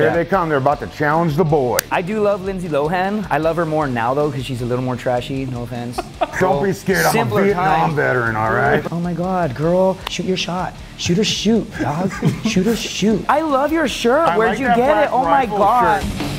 Here they come. They're about to challenge the boy. I do love Lindsay Lohan. I love her more now though because she's a little more trashy. No offense. Don't be scared. I'm a Vietnam time. veteran, all right? Oh my God, girl, shoot your shot. Shoot or shoot, dog. shoot or shoot. I love your shirt. I Where'd like you get it? Oh my God. shirt.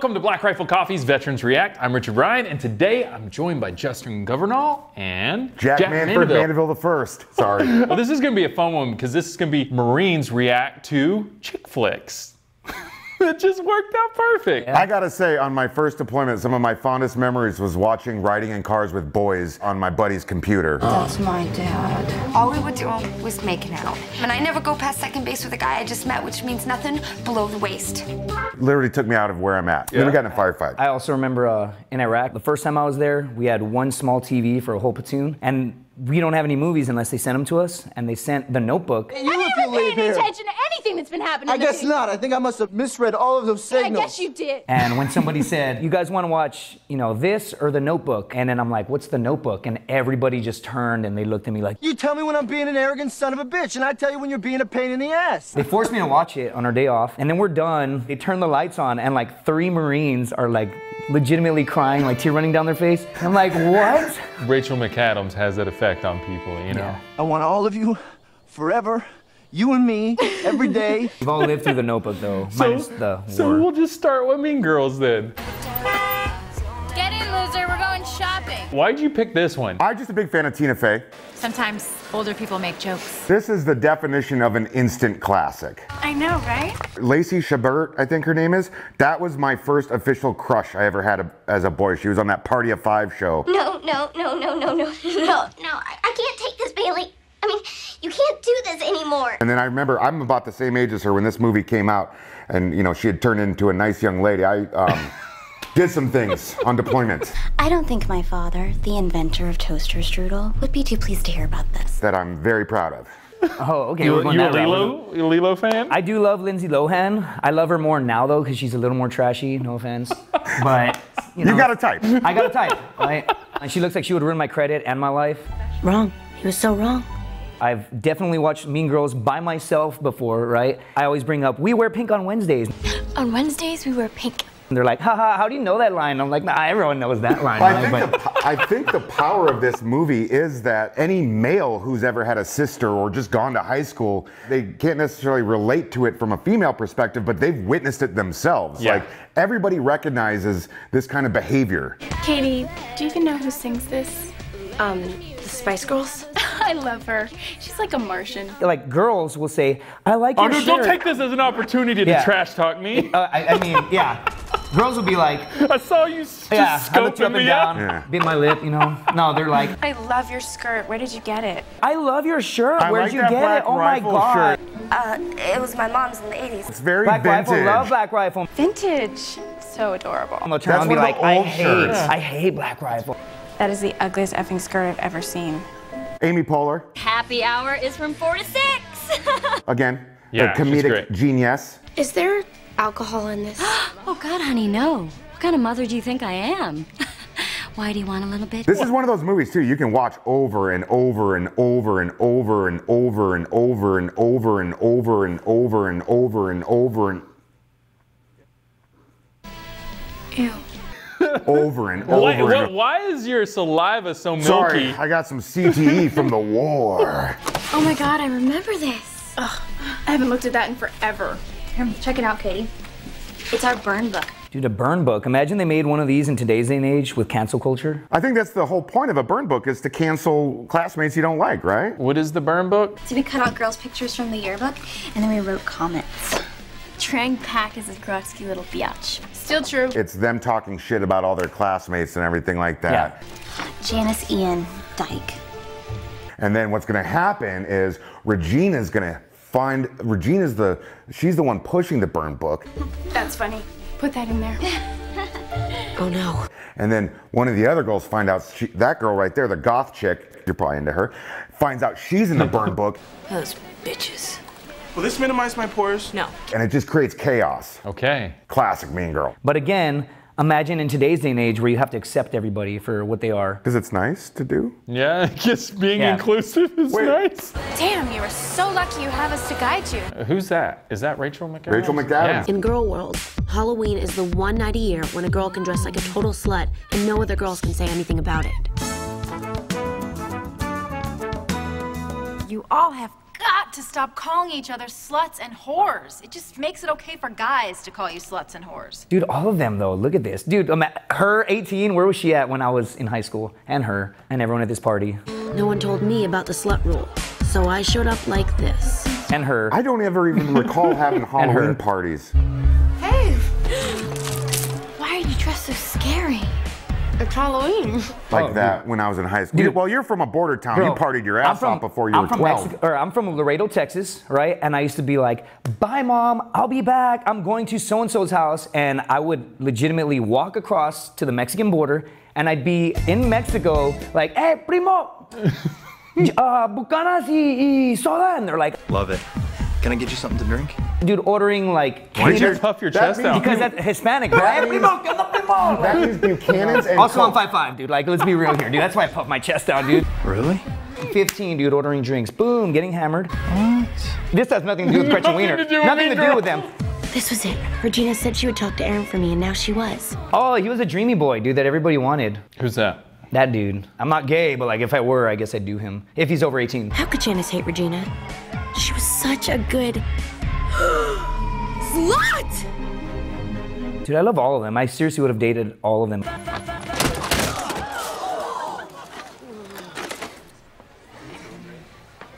Welcome to Black Rifle Coffee's Veterans React. I'm Richard Ryan, and today I'm joined by Justin Governale and Jack, Manford, Mandaville the first. Sorry. Well, this is going to be a fun one because this is going to be Marines react to chick flicks. it just worked out perfect. I gotta say, on my first deployment, some of my fondest memories was watching Riding in Cars with Boys on my buddy's computer. That's my dad. All we would do was making out. And I never go past second base with a guy I just met, which means nothing below the waist. Literally took me out of where I'm at. Then we got in a firefight. I also remember uh, in Iraq, the first time I was there, we had one small TV for a whole platoon, and we don't have any movies unless they send them to us. And they sent The Notebook. You I if you haven't live paid any attention to anything that's been happening. I guess city. not. I think I must have misread all of those signals. I signals. guess you did. And when somebody said, "You guys want to watch, you know, this or The Notebook?" and then I'm like, "What's The Notebook?" and everybody just turned and they looked at me like. You tell me when I'm being an arrogant son of a bitch, and I tell you when you're being a pain in the ass. They forced me to watch it on our day off, and then we're done. They turn the lights on, and like three Marines are like legitimately crying, like tear running down their face. I'm like, what? Rachel McAdams has that effect on people, you know? Yeah. I want all of you forever. You and me, every day. We've all lived through the Notebook, though, minus the so war. we'll just start with Mean Girls then. Get in, loser. We're going shopping. Why'd you pick this one? I'm just a big fan of Tina Fey. Sometimes older people make jokes. This is the definition of an instant classic. I know, right? Lacey Chabert, I think her name is. That was my first official crush I ever had a, as a boy. She was on that Party of Five show. No, no, no, no, no, no, no, no. I, I can't take this, Bailey. I mean, you can't do this anymore. And then I remember I'm about the same age as her when this movie came out, and you know she had turned into a nice young lady. I um, did some things on deployment I don't think my father, the inventor of toaster strudel, would be too pleased to hear about this. that I'm very proud of. Oh, okay. You, we're you a. Lilo, you Lilo fan? I do love Lindsay Lohan. I love her more now, though, because she's a little more trashy. No offense. But, you know. You got a type. I got a type, right? And she looks like she would ruin my credit and my life. Wrong. He was so wrong. I've definitely watched Mean Girls by myself before, right? I always bring up, we wear pink on Wednesdays. On Wednesdays, we wear pink. And they're like, haha, how do you know that line? I'm like, nah, everyone knows that line. I think, the, I think the power of this movie is that any male who's ever had a sister or just gone to high school, they can't necessarily relate to it from a female perspective, but they've witnessed it themselves. Yeah. Like everybody recognizes this kind of behavior. Katie, do you even know who sings this? Um, the Spice Girls? I love her. She's like a Martian. like girls will say, I like oh, your no, shirt. don't take this as an opportunity to Yeah. trash talk me. Uh, I, I mean, yeah. Girls will be like, I saw you s- just yeah, I looked up scoping and me out. down, Yeah. bit my lip, you know. No, they're like, I love your skirt. Where did you get it? I love your shirt. I Where'd like you get Black it? Oh my god. shirt. Uh, it was my mom's in the 80s. It's very Black vintage. Rifle, love Black Rifle. Vintage. So adorable. I'm gonna turn That's around and be like, I old hate, shirts. I hate Black Rifle. That is the ugliest effing skirt I've ever seen. Amy Poehler, Happy hour is from 4 to 6. again, Yeah, a comedic genius. Is there alcohol in this? oh, God, honey, no. What kind of mother do you think I am? Why do you want a little bit? This is one of those movies too you can watch over and over and over and over and over and over and over and over and over and over and over and Ew. Over and over why, and why is your saliva so milky? Sorry, I got some CTE from the war. Oh my god, I remember this. Ugh, I haven't looked at that in forever. Here, check it out, Katie. It's our burn book. Dude, a burn book. Imagine they made one of these in today's day and age with cancel culture. I think that's the whole point of a burn book is to cancel classmates you don't like, right? What is the burn book? So we cut out girls' pictures from the yearbook, and then we wrote comments. Trang Pak is a grotesque little biatch. Still true. It's them talking shit about all their classmates and everything like that. Yeah. Janis Ian Dyke. And then what's going to happen is Regina's going to find Regina's the she's the one pushing the burn book. That's funny. Put that in there. Oh no. And then one of the other girls find out she, that girl right there, the goth chick, you're probably into her, finds out she's in the burn book, Those bitches. Will this minimize my pores? No. and it just creates chaos. Okay. Classic Mean Girl. But again, imagine in today's day and age where you have to accept everybody for what they are. Because it's nice to do. Yeah, just being Yeah. inclusive is Wait. nice. Damn, you are so lucky you have us to guide you. Uh, who's that? Is that Rachel McAdams? Rachel McAdams. Yeah. In girl world, Halloween is the one night a year when a girl can dress like a total slut and no other girls can say anything about it. You all have got to stop calling each other sluts and whores. It just makes it okay for guys to call you sluts and whores. Dude, all of them though. Look at this. Dude, ima- her 18, where was she at when I was in high school? And her, and everyone at this party. No one told me about the slut rule, so I showed up like this. And her. I don't ever even recall having Halloween parties. Hey! Why are you dressed so scary? It's Halloween. like Oh, that when I was in high school. Dude. well, you're from a border town. Bro, you partied your ass from- off before you I'm were from 12. Mexico, or I'm from Laredo, Texas, right? And I used to be like, "Bye, mom. I'll be back. I'm going to so and so's house," and I would legitimately walk across to the Mexican border, and I'd be in Mexico, like, "Hey, primo, uh, bucanas y, y soda," and they're like, Love it. Can I get you something to drink? dude, ordering like. Why did you puff your chest out? Because that's Hispanic, bro. Hey, primo, ¿qué onda, primo? That means Buchanan's and Also, I'm Coke. 5'5", dude. Like, let's be real here, dude. That's why I puffed my chest out, dude. Really? 15, dude, ordering drinks. Boom, getting hammered. What? This has nothing to do with Gretchen Nothing Wiener. to do with nothing to do with them. This was it. Regina said she would talk to Aaron for me, and now she was. Oh, he was a dreamy boy, dude, that everybody wanted. Who's that? That dude. I'm not gay, but like if I were, I guess I'd do him. If he's over 18. How could Janis hate Regina? She was such a good slut! Dude, I love all of them. I seriously would have dated all of them.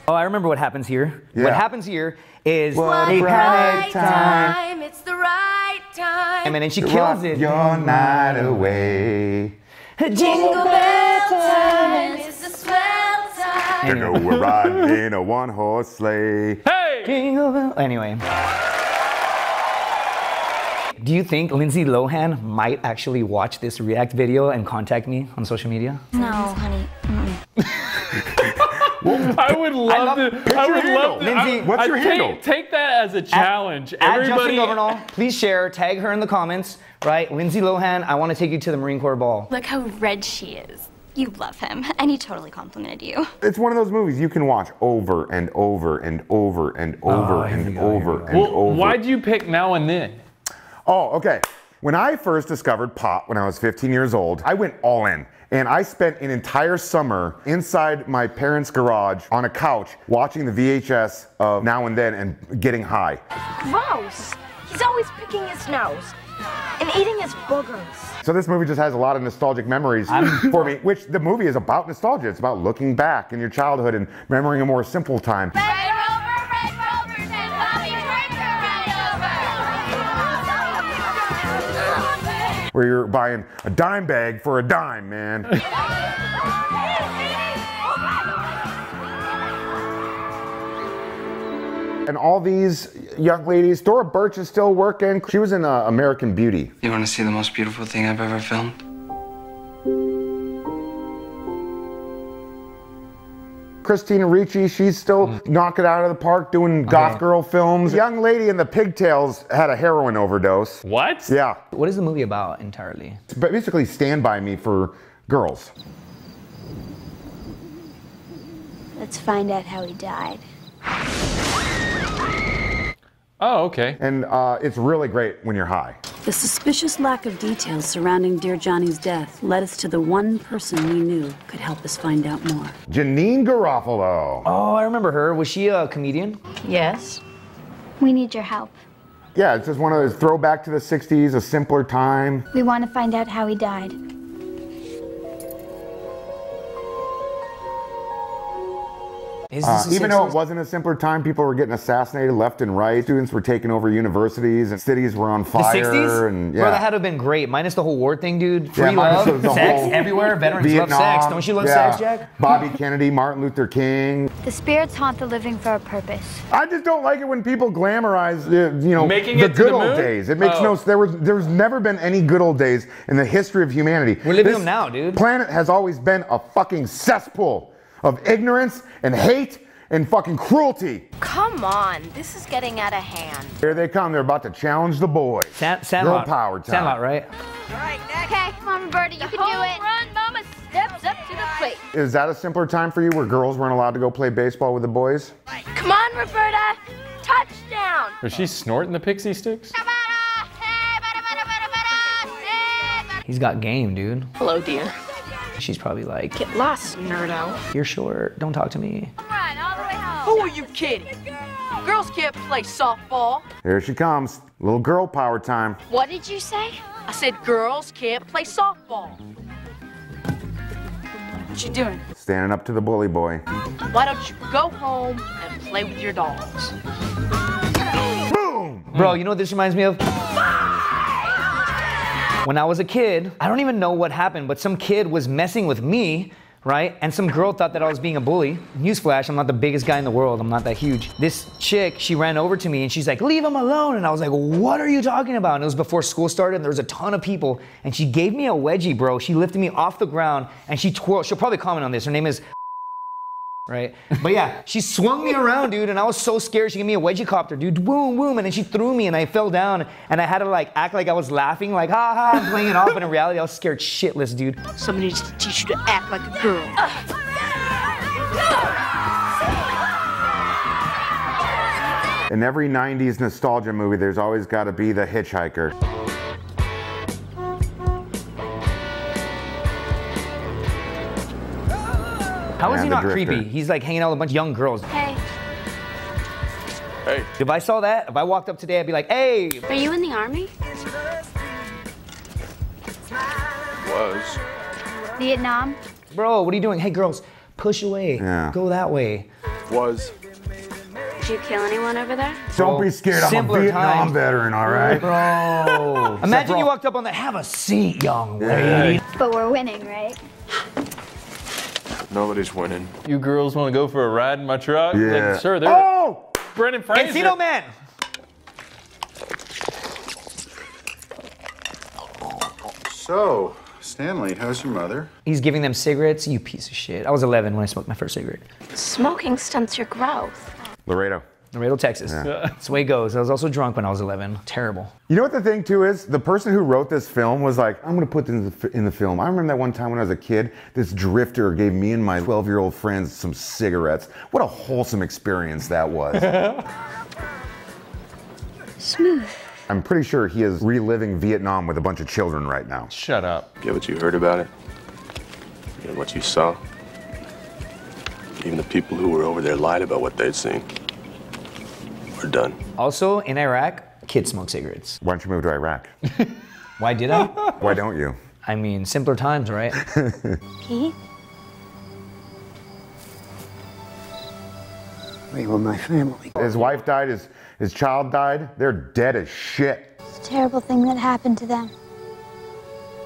Oh, I remember what happens here. What happens here is What a a panic bright time. It's the right time. And then she kills it. Your night away. Jingle bell time. It's the swell time. You know we're riding in a one-horse sleigh. Hey! Jingle bell. Anyway. Do you think Lindsay Lohan might actually watch this React video and contact me on social media? No, honey. I would love, love- to. I would handle. love to. Lindsay, I- what's your take, handle? Take that as a challenge. At Everybody. Justin Governale, please share, tag her in the comments, right? Lindsay Lohan, I want to take you to the Marine Corps ball. Look how red she is. You love him, and he totally complimented you. It's one of those movies you can watch over and over and over and oh, over Oh, and go, over and Well, over. why'd you pick now and then? Oh, okay. When I first discovered pot when I was 15 years old, I went all in. And I spent an entire summer inside my parents' garage on a couch watching the VHS of Now and Then and getting high. Gross. He's always picking his nose and eating his boogers. So this movie just has a lot of nostalgic memories for me, which the movie is about nostalgia. It's about looking back in your childhood and remembering a more simple time. Red Where you're buying a dime bag for a dime, man. and all these young ladies, Thora Birch is still working. She was in uh, American Beauty. You want to see the most beautiful thing I've ever filmed? Christina Ricci, she's still mm. knocking out of the park doing goth girl films. Young lady in the pigtails had a heroin overdose. What? Yeah, What is the movie about entirely? it's basically Stand By Me for girls. Let's find out how he died. Oh, okay. And uh, it's really great when you're high. The suspicious lack of details surrounding Dear Johnny's death led us to the one person we knew could help us find out more. Janeane Garofalo. Oh, I remember her. Was she a comedian? Yes. We need your help. Yeah, it's just one of those throwback to the 60s, a simpler time. We want to find out how he died. Uh, even though it wasn't a simpler time, people were getting assassinated left and right. Students were taking over universities, and cities were on fire. The 60s? And Bro, that had to have been great. Minus the whole war thing, dude. Free Yeah, minus love, the- the sex whole everywhere. Veterans Vietnam, love sex. Don't you love yeah. sex, Jack? Bobby Kennedy, Martin Luther King. The spirits haunt the living for a purpose. I just don't like it when people glamorize, uh, you know, Making the it good the old moon? days. It makes Oh. no. There was, there's never been any good old days in the history of humanity. We're living This them now, dude. Planet has always been a fucking cesspool of ignorance and hate and fucking cruelty. Come on, this is getting out of hand. Here they come. They're about to challenge the boys. San- Sandlot. Girl power time. Sandlot, right? Okay, come on, Roberta, you can do it. Run, Mama steps up to the plate. Is that a simpler time for you where girls weren't allowed to go play baseball with the boys? Come on, Roberta. Touchdown. Was she snorting the pixie sticks? He's got game, dude. Hello, dear. She's probably like, Get lost, nerdo. you're short. Don't talk to me. Run all the way home. Who are you kidding? Girls can't play softball. Here she comes. Little girl power time. What did you say? I said girls can't play softball. What you doing? Standing up to the bully boy. Why don't you go home and play with your dogs? Boom! Bro, you know what this reminds me of? When I was a kid, I don't even know what happened, but some kid was messing with me, right? And some girl thought that I was being a bully. Newsflash, I'm not the biggest guy in the world. I'm not that huge. This chick, she ran over to me and she's like, leave him alone. And I was like, what are you talking about? And it was before school started and there was a ton of people. And she gave me a wedgie, bro. She lifted me off the ground and she twirled. She'll probably comment on this. Her name is right? But yeah, she swung me around, dude, and I was so scared. She gave me a wedgie copter, dude, boom, boom, and then she threw me, and I fell down, and I had to like act like I was laughing, like ha ha, I'm playing it off, but in reality, I was scared shitless, dude. Somebody needs to teach you to act like a girl. In every 90s nostalgia movie, there's always got to be the hitchhiker. How is he not drifter. creepy? He's like hanging out with a bunch of young girls. Hey, Hey. If I saw that, if I walked up today, I'd be like, hey, Are you in the army? Was. Vietnam? bro, what are you doing? Hey, girls, push away. Yeah. Go that way. Was. Did you kill anyone over there? Don't be scared. I'm a Vietnam times. veteran, all right? Bro. Imagine you walked up on the, have a seat, young lady. But we're winning, right? Nobody's winning. You girls want to go for a ride in my truck? Yeah. Like, sure, they're Oh! Brendan Fraser. Encino Man. So, Stanley, how's your mother? He's giving them cigarettes. You piece of shit. I was 11 when I smoked my first cigarette. Smoking stunts your growth. Laredo. Laredo, Texas. Yeah. That's the way it goes. I was also drunk when I was 11. Terrible. You know what the thing too is? The person who wrote this film was like, I'm gonna put this in the, fi- in the film. I remember that one time when I was a kid, this drifter gave me and my 12 year old friends some cigarettes. What a wholesome experience that was. Smooth. I'm pretty sure he is reliving Vietnam with a bunch of children right now. Shut up. Get what you heard about it. Get what you saw. Even the people who were over there lied about what they'd seen. We're done. Also, in Iraq, kids smoke cigarettes. Why don't you move to Iraq? Why did I? Why don't you? I mean, simpler times, right? Pete? They were my family. His wife died, his, his child died. They're dead as shit. It's a terrible thing that happened to them.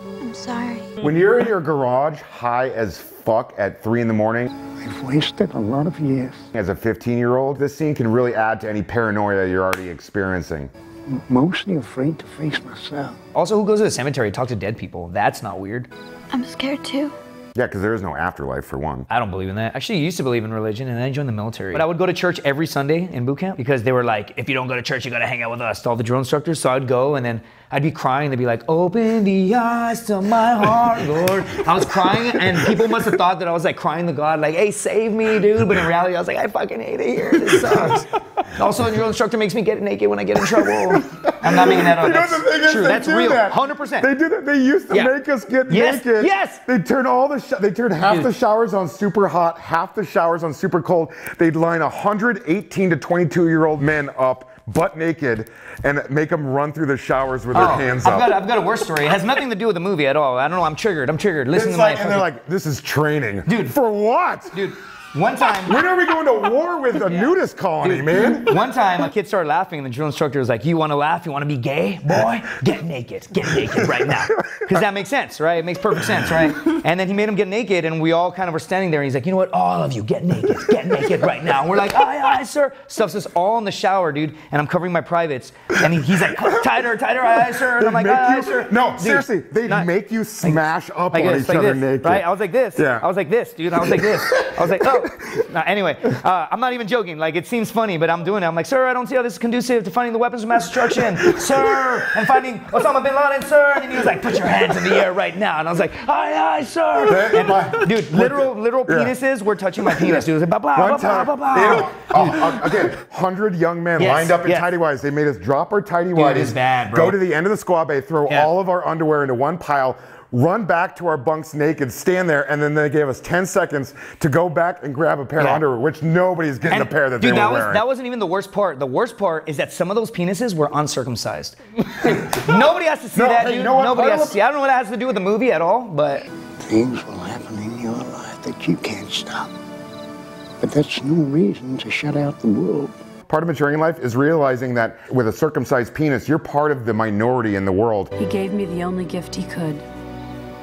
I'm sorry. When you're in your garage high as fuck at three in the morning, I've wasted a lot of years. as a 15 year old, this scene can really add to any paranoia you're already experiencing. M- Mostly afraid to face myself. also, who goes to the cemetery to talk to dead people? That's not weird. I'm scared too. Yeah, because there is no afterlife for one. I don't believe in that. Actually, I used to believe in religion and then I joined the military. But I would go to church every Sunday in boot camp because they were like, if you don't go to church, you gotta hang out with us, all the drill instructors. So I'd go and then I'd be crying. They'd be like, open the eyes to my heart, Lord. I was crying and people must have thought that I was like crying to God, like, hey, save me, dude. But in reality, I was like, I fucking hate it here. This sucks. also, the drill instructor makes me get naked when I get in trouble. I'm not making that up. You know That's the thing is, true. That's real. that. 100%. They do that. They used to Yeah. make us get Yes, naked. yes. They turn all the sh- they turn half the showers on super hot, half the showers on super cold. They'd line 118 to 22 year old men up butt naked and make them run through the showers with their Oh, hands I've up. got, I've got a worse story. It has nothing to do with the movie at all. I don't know. I'm triggered. I'm triggered. Listen It's to my. like, and they're like, this is training. Dude. For what? Dude, One time. When are we going to war with a nudist colony, man? One time, a kid started laughing, and the drill instructor was like, "You want to laugh? You want to be gay, boy? Get naked. Get naked right now." Because that makes sense, right? It makes perfect sense, right? And then he made him get naked, and we all kind of were standing there, and he's like, "You know what? All of you, get naked. Get naked right now." And we're like, "Aye, aye, sir." Stuffs us all in the shower, dude, and I'm covering my privates, and he, he's like, "Tighter, tighter, aye, aye, sir." And I'm like, "Aye, aye, sir." No, Dude, seriously, they not- make you smash up like on this, each like other this, naked. right? I was like this. Yeah. I was like this, dude. I was like this. I was like, oh. No, anyway, uh, I'm not even joking. Like, it seems funny, but I'm doing it. I'm like, sir, I don't see how this is conducive to finding the weapons of mass destruction, sir, and finding Osama bin Laden, sir. And he was like, put your hands in the air right now. And I was like, aye, aye, sir. And, my- dude, literal, literal Yeah. penises were touching my penis, dude. It was like, blah, blah, blah, One blah, time, blah, blah. know, oh, uh, again, hundred young men Yes, lined up in yes. tidy whities. They made us drop our tidy Dude, whities, bad, bro. go to the end of the squad bay, throw Yeah. all of our underwear into one pile. Run back to our bunks naked, stand there, and then they gave us 10 seconds to go back and grab a pair of underwear, which nobody's getting And, the pair that dude, they that were was wearing. that wasn't even the worst part. The worst part is that some of those penises were uncircumcised. Nobody has to see No, that, hey, dude. you know? Nobody has to see. I don't know what that has to do with the movie at all, but Things will happen in your life that you can't stop. But that's no reason to shut out the world. Part of maturing in life is realizing that with a circumcised penis, you're part of the minority in the world. He gave me the only gift he could.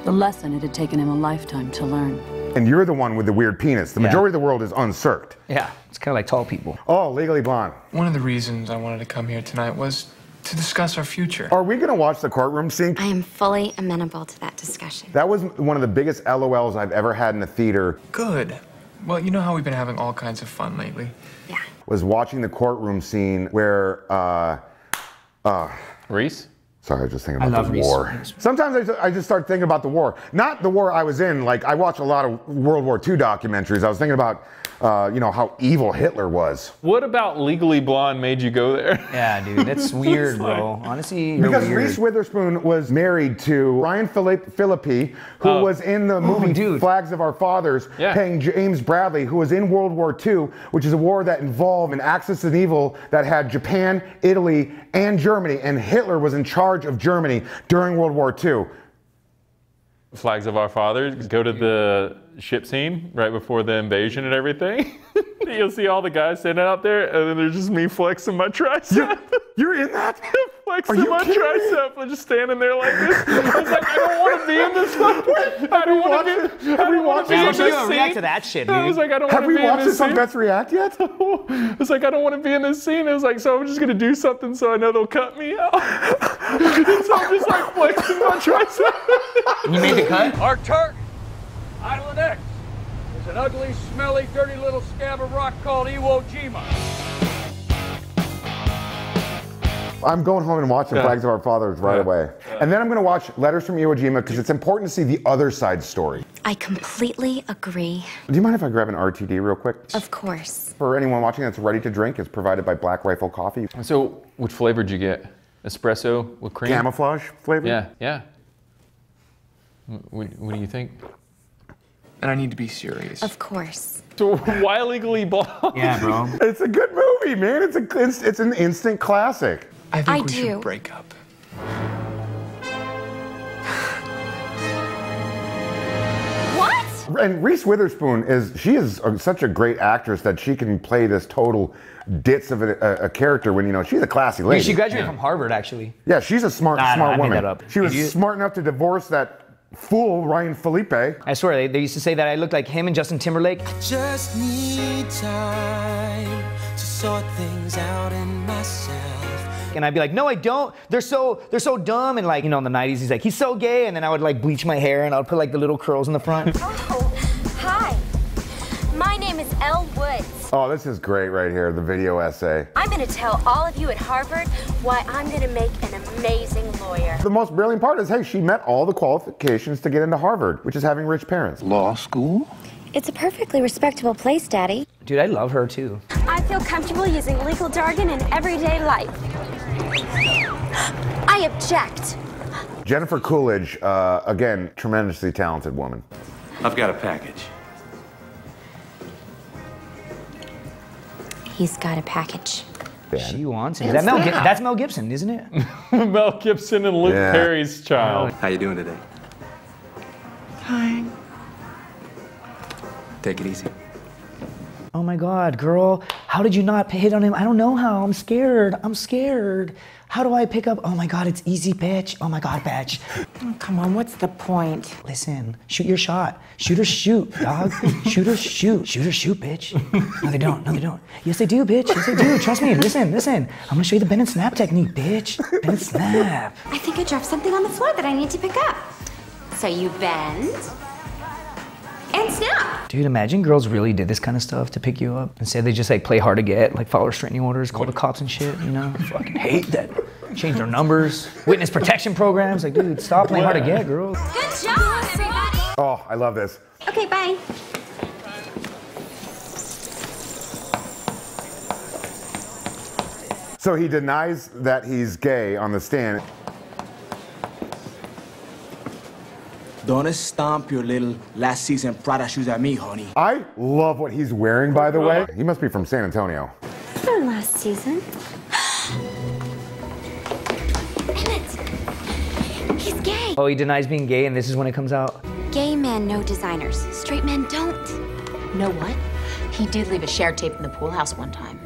The lesson it had taken him a lifetime to learn. And you're the one with the weird penis. The Yeah. majority of the world is uncirced. yeah, it's kind of like tall people. Oh, legally blonde. One of the reasons I wanted to come here tonight was to discuss our future. Are we gonna watch the courtroom scene? I am fully amenable to that discussion. That was one of the biggest LOLs I've ever had in a theater. Good. Well, you know how we've been having all kinds of fun lately. Yeah. Was watching the courtroom scene where, uh, uh, Reese? Sorry, I was just thinking I about love the war. Sometimes I just, I just start thinking about the war. Not the war I was in. Like I watch a lot of World War II documentaries. I was thinking about, uh, you know, how evil Hitler was. What about Legally Blonde made you go there? Yeah, dude, that's weird, bro. Honestly, you're Because weird. Reese Witherspoon was married to Ryan Phillippe, Philippi, who Oh. was in the movie Flags of Our Fathers, Yeah. playing James Bradley, who was in World War II, which is a war that involved an axis of evil that had Japan, Italy, and Germany, and Hitler was in charge of Germany during World War II. Flags of Our Fathers. Go to the ship scene right before the invasion and everything. You'll see all the guys standing out there, and then there's just me flexing my tricep. You're in that? flexing Are you my kidding me? tricep. I'm just standing there like this. I was like, I don't want to be in this. fucking- I don't want to be. I don't want to be in we should this go react to that shit, I was dude. like, I don't Have want to we be in watched this this on scene. Vets React yet? It's like I don't want to be in this scene. It was like, so I'm just gonna do something so I know they'll cut me out. so I'm just like flexing my tricep. You made the cut? Our target, Island X, is an ugly, smelly, dirty little scab of rock called Iwo Jima. I'm going home and watching Yeah. Flags of Our Fathers right Yeah. away. And then I'm going to watch Letters from Iwo Jima because it's important to see the other side story. I completely agree. Do you mind if I grab an RTD real quick? Of course. For anyone watching that's ready to drink, it's provided by Black Rifle Coffee. So, which flavor did you get? Espresso with cream? Camouflage flavor? Yeah, yeah. What, what do you think? And I need to be serious. Of course. So why legally blonde? Yeah, bro. It's a good movie, man. It's a it's, it's an instant classic. I think I we do. should break up. What? And Reese Witherspoon is she is such a great actress that she can play this total ditz of a, a, a character when you know she's a classy Yeah, lady. she graduated from Harvard, actually. yeah, she's a smart Nah, nah, smart I made woman. that up. She was Idiot. smart enough to divorce that fool Ryan Phillippe. I swear, they, they used to say that I looked like him and Justin Timberlake. I just need time to sort things out in myself. And I'd be like, no, I don't. They're so they're so dumb. And like, you know, in the 90s, he's like, he's so gay. And then I would like bleach my hair and I would put like the little curls in the front. Oh, hi. My name is Elle Woods. Oh, this is great right here, the video essay. I'm going to tell all of you at Harvard why I'm going to make an amazing lawyer. The most brilliant part is, hey, she met all the qualifications to get into Harvard, which is having rich parents. Law school? It's a perfectly respectable place, Daddy. Dude, I love her too. I feel comfortable using legal jargon in everyday life. I object. Jennifer Coolidge, uh, again, tremendously talented woman. I've got a package. He's got a package. She wants him. Is that Mel Gib- that's Mel Gibson, isn't it? Mel Gibson and Luke Yeah. Perry's child. How you doing today? Fine. Take it easy. Oh my God, girl, how did you not hit on him? I don't know how. I'm scared. I'm scared. How do I pick up? Oh my God, it's easy, bitch. Oh my God, bitch. Oh, come on, what's the point? Listen, shoot your shot. Shoot or shoot, dog. shoot or shoot. Shoot or shoot, bitch. No, they don't. No, they don't. Yes, they do, bitch. Yes, they do. Trust me. Listen, listen. I'm gonna show you the bend and snap technique, bitch. Bend and snap. I think I dropped something on the floor that I need to pick up. So you bend and snap. Dude, imagine girls really did this kind of stuff to pick you up. Instead, they just like play hard to get, like follow restraining orders, call the cops and shit. You know, fucking hate that. Change their numbers, witness protection programs. Like, dude, stop playing hard to get, girls. Good job, everybody. Oh, I love this. Okay, bye. So he denies that he's gay on the stand. Don't stomp your little last season Prada shoes at me, honey. I love what he's wearing, by the way. He must be from San Antonio. From last season. He's gay. Oh, he denies being gay, and this is when it comes out. Gay men know designers. Straight men don't. Know what? He did leave a shared tape in the pool house one time.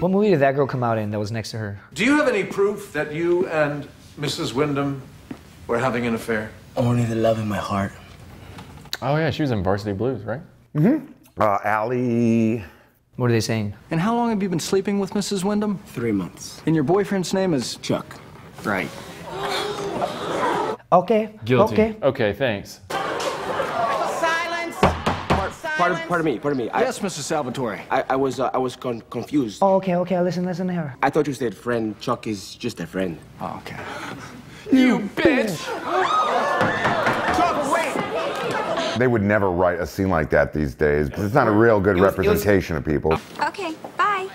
What movie did that girl come out in that was next to her? Do you have any proof that you and Mrs. Windham were having an affair? Only the love in my heart. Oh yeah, she was in Varsity Blues, right? Mm-hmm. Uh, Allie. What are they saying? And how long have you been sleeping with Mrs. Windham? Three months. And your boyfriend's name is Chuck. Right. Okay. Guilty. Okay. Okay, thanks. Silence. Pardon, pardon me, pardon me. I, Yes, Mr. Salvatore. I, I was, uh, I was con- confused. Oh, okay, okay. Listen, listen to her. I thought you said friend. Chuck is just a friend. Oh, okay. You bitch! They would never write a scene like that these days because it's not a real good was- it was- representation of people. Okay.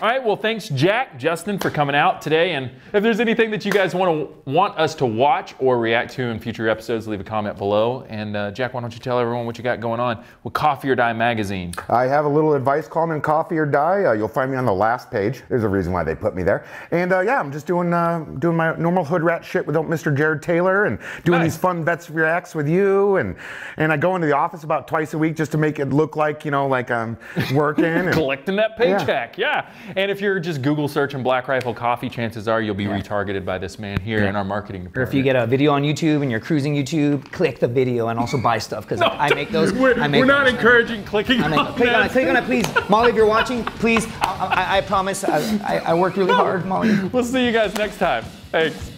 All right, well, thanks, Jack, Justin, for coming out today. And if there's anything that you guys want to want us to watch or react to in future episodes, leave a comment below. And uh, Jack, why don't you tell everyone what you got going on with Coffee or Die magazine? I have a little advice column in Coffee or Die. Uh, you'll find me on the last page. There's a reason why they put me there. And uh, yeah, I'm just doing uh, doing my normal hood rat shit with Mr. Jarred Taylor and doing these fun vets reacts with you. And and I go into the office about twice a week just to make it look like you know like I'm working. and, Collecting that Yeah. paycheck, yeah. And if you're just Google searching Black Rifle Coffee, chances are you'll be retargeted by this man here Yeah. in our marketing department. Or if you get a video on YouTube and you're cruising YouTube, click the video and also buy stuff because I make those. We're, I make we're not encouraging clicking I make, on click on it, click on it, please. Molly, if you're watching, please. I, I, I promise. I, I, I worked really hard, Molly. We'll see you guys next time. Thanks.